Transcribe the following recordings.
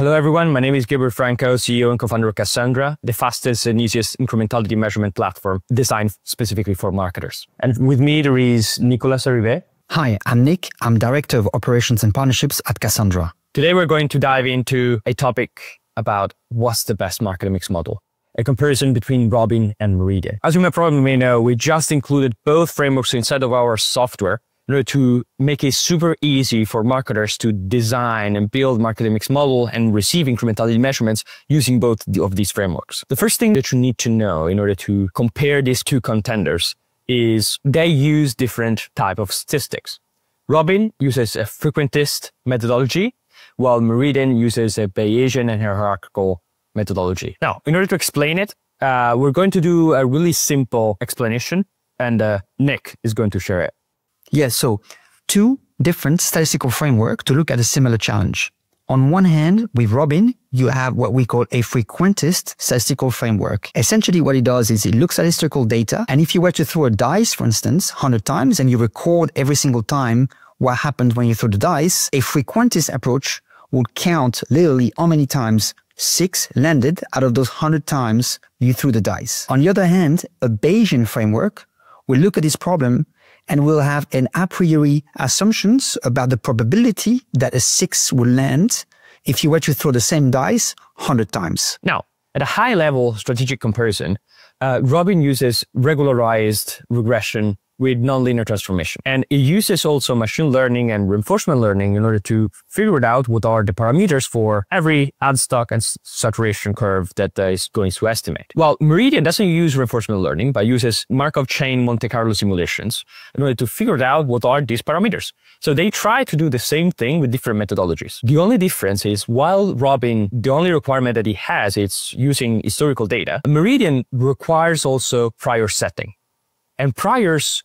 Hello, everyone. My name is Gabriel Franco, CEO and co-founder of Cassandra, the fastest and easiest incrementality measurement platform designed specifically for marketers. And with me, there is Nicolas Arrivé. Hi, I'm Nick. I'm Director of Operations and Partnerships at Cassandra. Today, we're going to dive into a topic about what's the best marketing mix model a comparison between Robyn and Meridian. As you may probably know, we just included both frameworks inside of our software in order to make it super easy for marketers to design and build marketing mix model and receive incrementality measurements using both of these frameworks. The first thing that you need to know in order to compare these two contenders is they use different type of statistics. Robyn uses a frequentist methodology, while Meridian uses a Bayesian and hierarchical methodology. Now, in order to explain it, uh, we're going to do a really simple explanation, and uh, Nick is going to share it. Yes, so two different statistical framework to look at a similar challenge. On one hand, with Robyn, you have what we call a frequentist statistical framework. Essentially, what it does is it looks at historical data, and if you were to throw a dice, for instance, 100 times, and you record every single time what happened when you threw the dice, a frequentist approach would count literally how many times six landed out of those 100 times you threw the dice. On the other hand, a Bayesian framework will look at this problem and we'll have an a priori assumptions about the probability that a six will land if you were to throw the same dice 100 times. Now, at a high level strategic comparison, uh, Robyn uses regularized regression with nonlinear transformation. And it uses also machine learning and reinforcement learning in order to figure out what are the parameters for every ad stock and saturation curve that uh, is going to estimate. Well, Meridian doesn't use reinforcement learning, but uses Markov chain Monte Carlo simulations in order to figure out what are these parameters. So they try to do the same thing with different methodologies. The only difference is while Robyn, the only requirement that he has is using historical data, Meridian requires also prior setting. And priors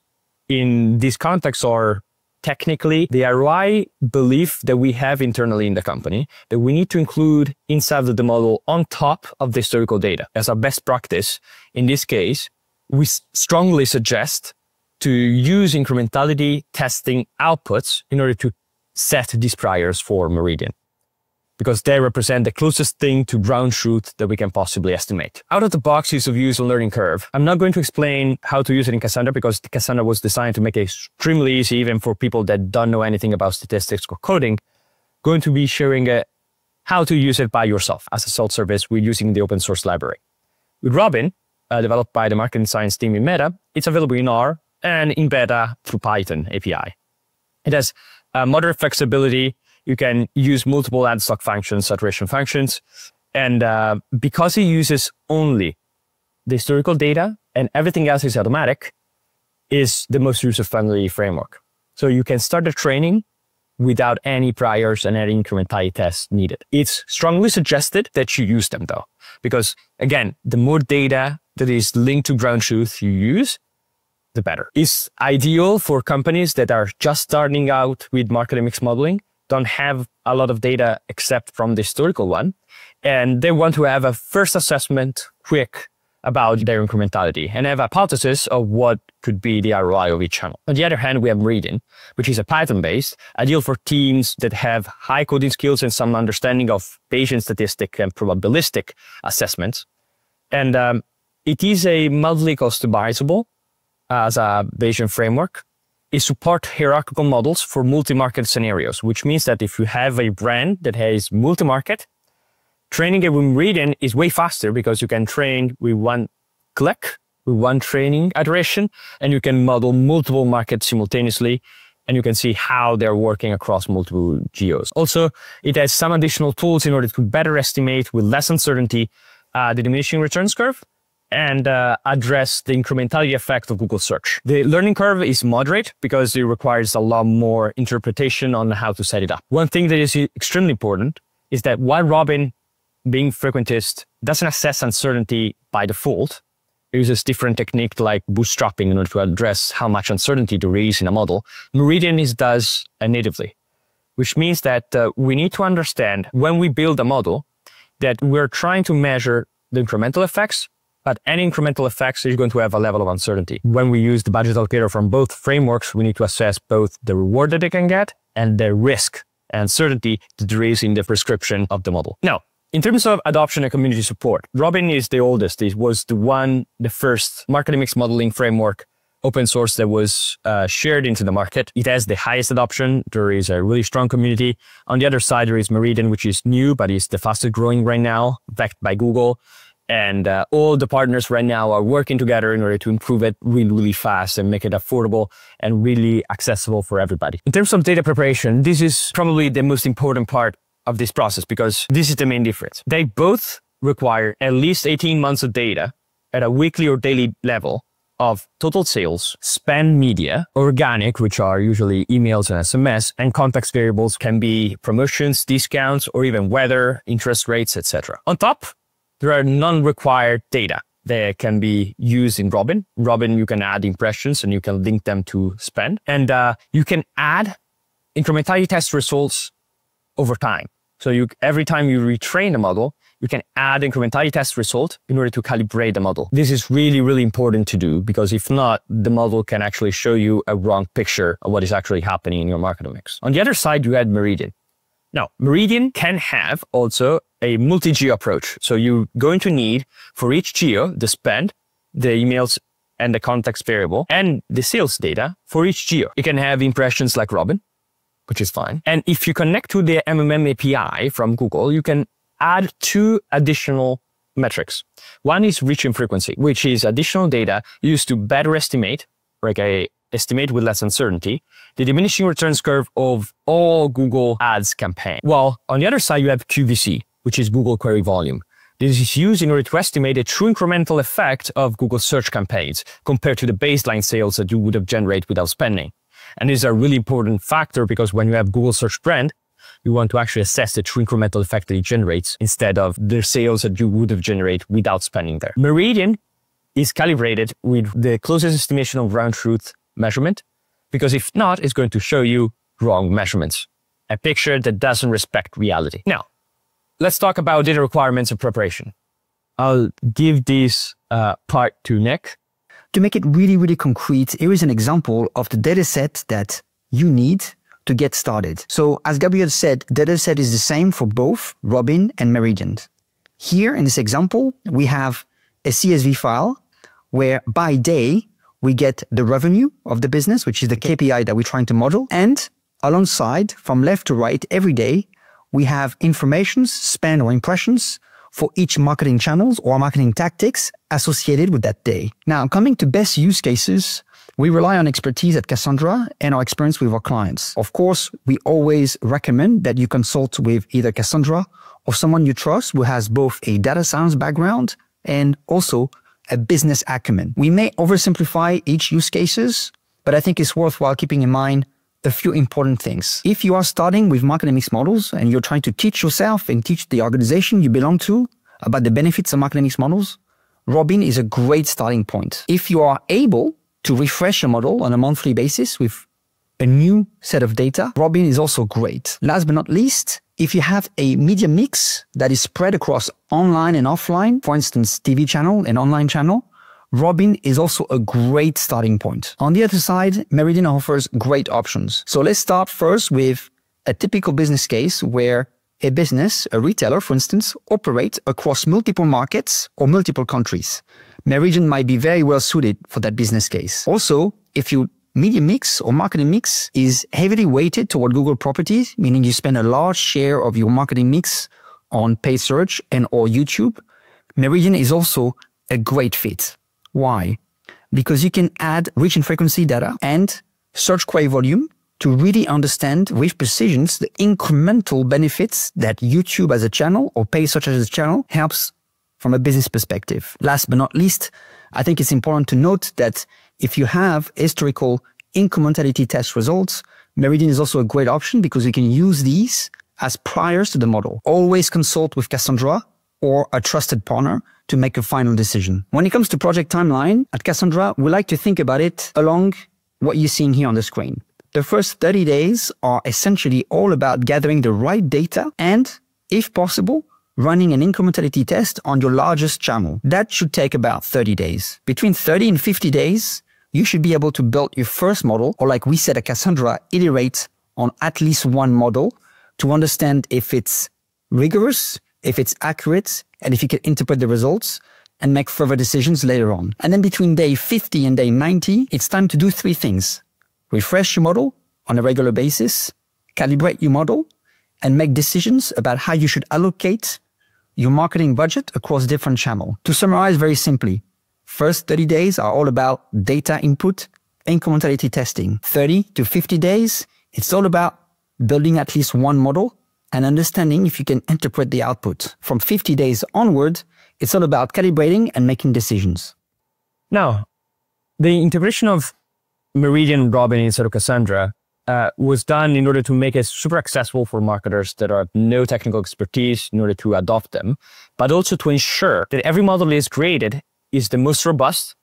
in this context are technically the ROI belief that we have internally in the company that we need to include inside of the model on top of the historical data. As a best practice, in this case, we strongly suggest to use incrementality testing outputs in order to set these priors for Meridian because they represent the closest thing to ground truth that we can possibly estimate. Out of the box use of use and learning curve. I'm not going to explain how to use it in Cassandra because Cassandra was designed to make it extremely easy even for people that don't know anything about statistics or coding. Going to be sharing uh, how to use it by yourself as a self-service we're using the open source library. With Robyn, uh, developed by the marketing science team in Meta, it's available in R and in beta through Python API. It has uh, moderate flexibility you can use multiple ad stock functions, saturation functions. And uh, because it uses only the historical data and everything else is automatic, is the most user-friendly framework. So you can start the training without any priors and any incrementality tests needed. It's strongly suggested that you use them though, because again, the more data that is linked to ground truth you use, the better. It's ideal for companies that are just starting out with marketing mix modeling don't have a lot of data except from the historical one. And they want to have a first assessment quick about their incrementality and have a hypothesis of what could be the ROI of each channel. On the other hand, we have Reading, which is a Python-based, ideal for teams that have high coding skills and some understanding of Bayesian statistic and probabilistic assessments. And um, it is a mildly customizable as a Bayesian framework is support hierarchical models for multi-market scenarios, which means that if you have a brand that has multi-market, training it with Meridian is way faster because you can train with one click, with one training iteration, and you can model multiple markets simultaneously, and you can see how they're working across multiple geos. Also, it has some additional tools in order to better estimate with less uncertainty uh, the diminishing returns curve and uh, address the incrementality effect of Google search. The learning curve is moderate because it requires a lot more interpretation on how to set it up. One thing that is extremely important is that while Robyn, being frequentist, doesn't assess uncertainty by default, it uses different technique like bootstrapping in order to address how much uncertainty there is in a model. Meridian is does uh, natively, which means that uh, we need to understand when we build a model that we're trying to measure the incremental effects but any incremental effects is going to have a level of uncertainty. When we use the budget allocator from both frameworks, we need to assess both the reward that they can get and the risk and certainty that there is in the prescription of the model. Now, in terms of adoption and community support, Robyn is the oldest. It was the one, the first marketing mix modeling framework open source that was uh, shared into the market. It has the highest adoption. There is a really strong community. On the other side, there is Meridian, which is new, but is the fastest growing right now, backed by Google. And uh, all the partners right now are working together in order to improve it really, really fast and make it affordable and really accessible for everybody. In terms of data preparation, this is probably the most important part of this process because this is the main difference. They both require at least 18 months of data at a weekly or daily level of total sales, spend media, organic, which are usually emails and SMS, and context variables can be promotions, discounts, or even weather, interest rates, etc. On top, there are non-required data that can be used in Robyn. Robyn, you can add impressions and you can link them to spend. And uh, you can add incrementality test results over time. So you, every time you retrain the model, you can add incrementality test result in order to calibrate the model. This is really, really important to do because if not, the model can actually show you a wrong picture of what is actually happening in your marketing mix. On the other side, you add Meridian. Now, Meridian can have also a multi-geo approach. So you're going to need for each geo, the spend, the emails and the context variable and the sales data for each geo. You can have impressions like Robyn, which is fine. And if you connect to the MMM API from Google, you can add two additional metrics. One is reach and frequency, which is additional data used to better estimate, like a estimate with less uncertainty, the diminishing returns curve of all Google Ads campaign. While on the other side, you have QVC, which is Google Query Volume. This is used in order to estimate the true incremental effect of Google search campaigns compared to the baseline sales that you would have generated without spending. And this is a really important factor because when you have Google search brand, you want to actually assess the true incremental effect that it generates instead of the sales that you would have generated without spending there. Meridian is calibrated with the closest estimation of ground truth measurement, because if not, it's going to show you wrong measurements, a picture that doesn't respect reality. Now, let's talk about data requirements and preparation. I'll give this uh, part to Nick. To make it really, really concrete, here is an example of the data set that you need to get started. So as Gabriel said, data set is the same for both Robyn and Meridian. Here in this example, we have a CSV file where by day we get the revenue of the business, which is the KPI that we're trying to model. And alongside, from left to right, every day, we have informations, spend or impressions for each marketing channels or marketing tactics associated with that day. Now, coming to best use cases, we rely on expertise at Cassandra and our experience with our clients. Of course, we always recommend that you consult with either Cassandra or someone you trust who has both a data science background and also a business acumen. We may oversimplify each use cases, but I think it's worthwhile keeping in mind a few important things. If you are starting with marketing mix models and you're trying to teach yourself and teach the organization you belong to about the benefits of marketing mix models, Robyn is a great starting point. If you are able to refresh a model on a monthly basis with a new set of data, Robyn is also great. Last but not least, if you have a media mix that is spread across online and offline, for instance, TV channel and online channel, Robyn is also a great starting point. On the other side, Meridian offers great options. So let's start first with a typical business case where a business, a retailer, for instance, operates across multiple markets or multiple countries. Meridian might be very well suited for that business case. Also, if your media mix or marketing mix is heavily weighted toward Google properties, meaning you spend a large share of your marketing mix on paid search and or YouTube, Meridian is also a great fit. Why? Because you can add reach and frequency data and search query volume to really understand with precision the incremental benefits that YouTube as a channel or paid search as a channel helps from a business perspective. Last but not least, I think it's important to note that if you have historical incrementality test results, Meridian is also a great option because you can use these as priors to the model. Always consult with Cassandra or a trusted partner to make a final decision. When it comes to project timeline, at Cassandra, we like to think about it along what you're seeing here on the screen. The first 30 days are essentially all about gathering the right data and, if possible, running an incrementality test on your largest channel. That should take about 30 days. Between 30 and 50 days, you should be able to build your first model, or like we said at Cassandra, iterate on at least one model to understand if it's rigorous, if it's accurate, and if you can interpret the results and make further decisions later on. And then between day 50 and day 90, it's time to do three things. Refresh your model on a regular basis, calibrate your model, and make decisions about how you should allocate your marketing budget across different channels. To summarize very simply, first 30 days are all about data input, incrementality testing. 30 to 50 days, it's all about building at least one model and understanding if you can interpret the output. From 50 days onward, it's all about calibrating and making decisions. Now, the integration of Meridian Robyn inside of Cassandra uh, was done in order to make it super accessible for marketers that have no technical expertise in order to adopt them, but also to ensure that every model is created is the most robust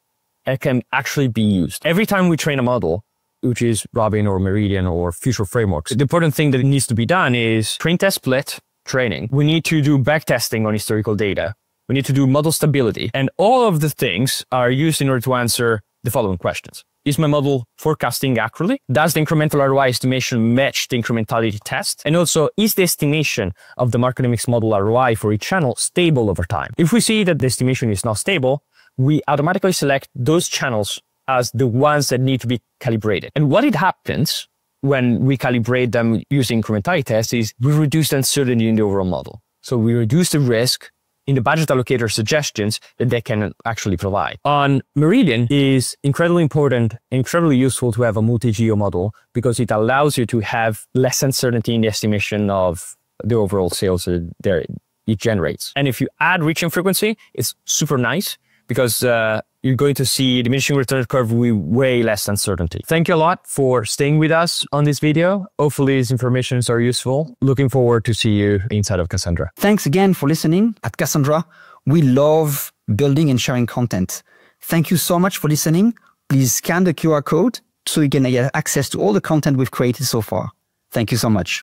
and can actually be used. Every time we train a model, which is Robyn or Meridian or future frameworks, the important thing that needs to be done is train test split training. We need to do backtesting on historical data. We need to do model stability. And all of the things are used in order to answer the following questions. Is my model forecasting accurately? Does the incremental ROI estimation match the incrementality test? And also, is the estimation of the market mix model ROI for each channel stable over time? If we see that the estimation is not stable, we automatically select those channels as the ones that need to be calibrated. And what it happens when we calibrate them using incrementality tests is we reduce the uncertainty in the overall model. So we reduce the risk in the budget allocator suggestions that they can actually provide. On Meridian is incredibly important, incredibly useful to have a multi-geo model because it allows you to have less uncertainty in the estimation of the overall sales that it generates. And if you add reaching frequency, it's super nice because uh, you're going to see diminishing return curve with way less uncertainty. Thank you a lot for staying with us on this video. Hopefully these informations are useful. Looking forward to see you inside of Cassandra. Thanks again for listening. At Cassandra, we love building and sharing content. Thank you so much for listening. Please scan the QR code so you can get access to all the content we've created so far. Thank you so much.